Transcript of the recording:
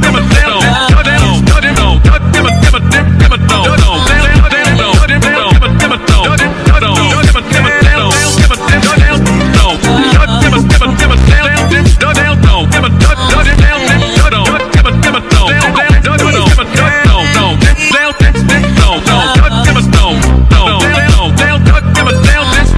never down.